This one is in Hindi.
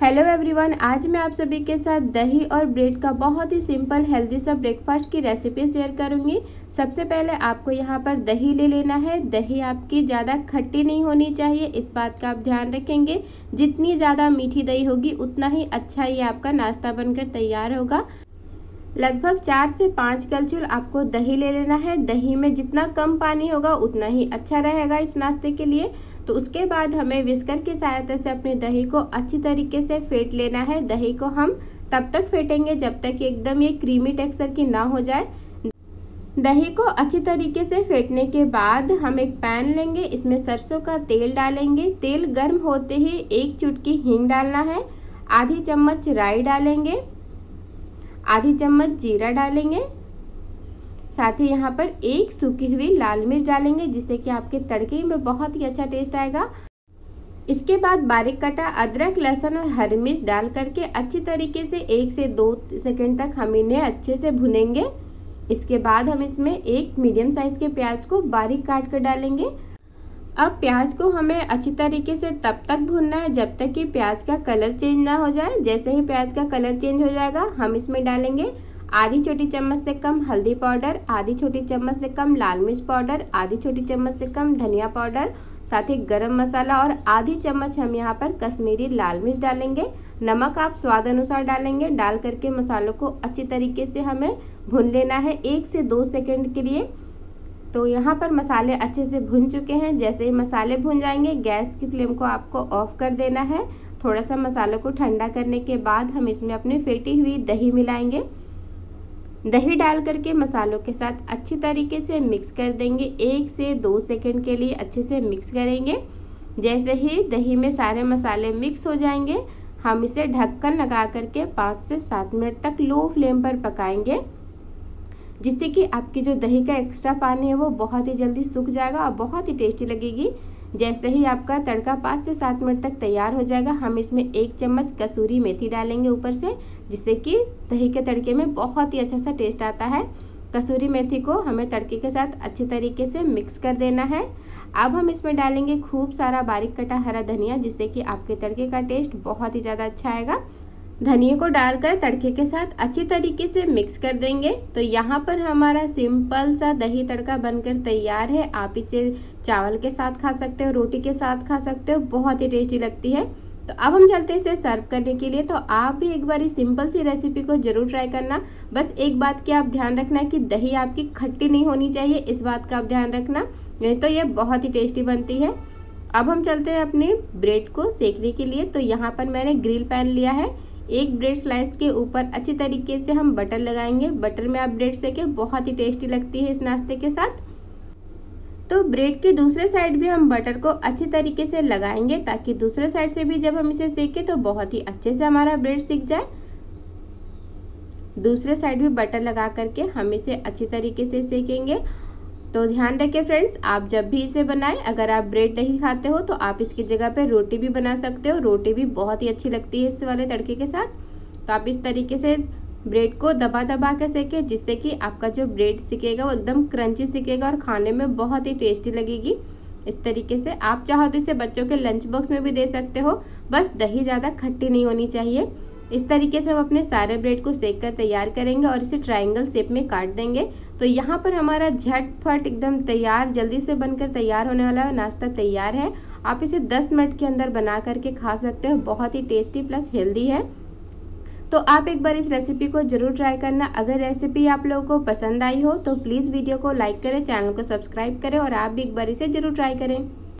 हेलो एवरीवन आज मैं आप सभी के साथ दही और ब्रेड का बहुत ही सिंपल हेल्दी सा ब्रेकफास्ट की रेसिपी शेयर करूँगी। सबसे पहले आपको यहाँ पर दही ले लेना है। दही आपकी ज़्यादा खट्टी नहीं होनी चाहिए, इस बात का आप ध्यान रखेंगे। जितनी ज़्यादा मीठी दही होगी, उतना ही अच्छा ये आपका नाश्ता बनकर तैयार होगा। लगभग चार से पाँच कलछुल आपको दही ले लेना है। दही में जितना कम पानी होगा, उतना ही अच्छा रहेगा इस नाश्ते के लिए। तो उसके बाद हमें विस्कर की सहायता से अपनी दही को अच्छी तरीके से फेंट लेना है। दही को हम तब तक फेंटेंगे जब तक एकदम ये क्रीमी टेक्सचर की ना हो जाए। दही को अच्छी तरीके से फेंटने के बाद हम एक पैन लेंगे। इसमें सरसों का तेल डालेंगे। तेल गर्म होते ही एक चुटकी हींग डालना है। आधी चम्मच राई डालेंगे। आधी चम्मच जीरा डालेंगे। साथ ही यहाँ पर एक सूखी हुई लाल मिर्च डालेंगे, जिससे कि आपके तड़के में बहुत ही अच्छा टेस्ट आएगा। इसके बाद बारीक कटा अदरक, लहसुन और हरी मिर्च डाल करके अच्छी तरीके से एक से दो सेकंड तक हम इन्हें अच्छे से भुनेंगे। इसके बाद हम इसमें एक मीडियम साइज़ के प्याज को बारीक काट कर डालेंगे। अब प्याज को हमें अच्छी तरीके से तब तक भूनना है, जब तक कि प्याज का कलर चेंज ना हो जाए। जैसे ही प्याज का कलर चेंज हो जाएगा, हम इसमें डालेंगे आधी छोटी चम्मच से कम हल्दी पाउडर, आधी छोटी चम्मच से कम लाल मिर्च पाउडर, आधी छोटी चम्मच से कम धनिया पाउडर, साथ ही गरम मसाला और आधी चम्मच हम यहाँ पर कश्मीरी लाल मिर्च डालेंगे। नमक आप स्वाद अनुसार डालेंगे। डाल करके मसालों को अच्छी तरीके से हमें भून लेना है एक से दो सेकंड के लिए। तो यहाँ पर मसाले अच्छे से भुन चुके हैं। जैसे ही मसाले भुन जाएँगे, गैस की फ्लेम को आपको ऑफ़ कर देना है। थोड़ा सा मसालों को ठंडा करने के बाद हम इसमें अपनी फेटी हुई दही मिलाएँगे। दही डाल करके मसालों के साथ अच्छी तरीके से मिक्स कर देंगे। एक से दो सेकंड के लिए अच्छे से मिक्स करेंगे। जैसे ही दही में सारे मसाले मिक्स हो जाएँगे, हम इसे ढक्कन लगा करके पाँच से सात मिनट तक लो फ्लेम पर पकाएँगे, जिससे कि आपकी जो दही का एक्स्ट्रा पानी है वो बहुत ही जल्दी सूख जाएगा और बहुत ही टेस्टी लगेगी। जैसे ही आपका तड़का पाँच से सात मिनट तक तैयार हो जाएगा, हम इसमें एक चम्मच कसूरी मेथी डालेंगे ऊपर से, जिससे कि दही के तड़के में बहुत ही अच्छा सा टेस्ट आता है। कसूरी मेथी को हमें तड़के के साथ अच्छे तरीके से मिक्स कर देना है। अब हम इसमें डालेंगे खूब सारा बारीक कटा हरा धनिया, जिससे कि आपके तड़के का टेस्ट बहुत ही ज़्यादा अच्छा आएगा। धनिया को डालकर तड़के के साथ अच्छी तरीके से मिक्स कर देंगे। तो यहाँ पर हमारा सिंपल सा दही तड़का बनकर तैयार है। आप इसे चावल के साथ खा सकते हो, रोटी के साथ खा सकते हो, बहुत ही टेस्टी लगती है। तो अब हम चलते हैं इसे सर्व करने के लिए। तो आप भी एक बार इस सिंपल सी रेसिपी को ज़रूर ट्राई करना। बस एक बात की आप ध्यान रखना कि दही आपकी खट्टी नहीं होनी चाहिए, इस बात का आप ध्यान रखना। नहीं तो ये बहुत ही टेस्टी बनती है। अब हम चलते हैं अपने ब्रेड को सेकने के लिए। तो यहाँ पर मैंने ग्रिल पैन लिया है। एक ब्रेड स्लाइस के ऊपर अच्छी तरीके से हम बटर लगाएँगे। बटर में आप ब्रेड सेके बहुत ही टेस्टी लगती है इस नाश्ते के साथ। तो ब्रेड के दूसरे साइड भी हम बटर को अच्छी तरीके से लगाएँगे ताकि दूसरे साइड से भी जब हम इसे सेकें तो बहुत ही अच्छे से हमारा ब्रेड सीख जाए। दूसरे साइड भी बटर लगा करके हम इसे अच्छी तरीके से सेकेंगे। तो ध्यान रखें फ्रेंड्स, आप जब भी इसे बनाएँ, अगर आप ब्रेड नहीं खाते हो तो आप इसकी जगह पर रोटी भी बना सकते हो। रोटी भी बहुत ही अच्छी लगती है इस वाले तड़के के साथ। तो आप इस तरीके से ब्रेड को दबा दबा के सेके, जिससे कि आपका जो ब्रेड सिकेगा, वो एकदम क्रंची सिकेगा और खाने में बहुत ही टेस्टी लगेगी। इस तरीके से आप चाहो तो इसे बच्चों के लंच बॉक्स में भी दे सकते हो। बस दही ज़्यादा खट्टी नहीं होनी चाहिए। इस तरीके से हम अपने सारे ब्रेड को सेक कर तैयार करेंगे और इसे ट्राइंगल शेप में काट देंगे। तो यहाँ पर हमारा झटफट एकदम तैयार, जल्दी से बनकर तैयार होने वाला नाश्ता तैयार है। आप इसे 10 मिनट के अंदर बना करके खा सकते हो। बहुत ही टेस्टी प्लस हेल्दी है। तो आप एक बार इस रेसिपी को ज़रूर ट्राई करना। अगर रेसिपी आप लोगों को पसंद आई हो तो प्लीज़ वीडियो को लाइक करें, चैनल को सब्सक्राइब करें और आप भी एक बार इसे ज़रूर ट्राई करें।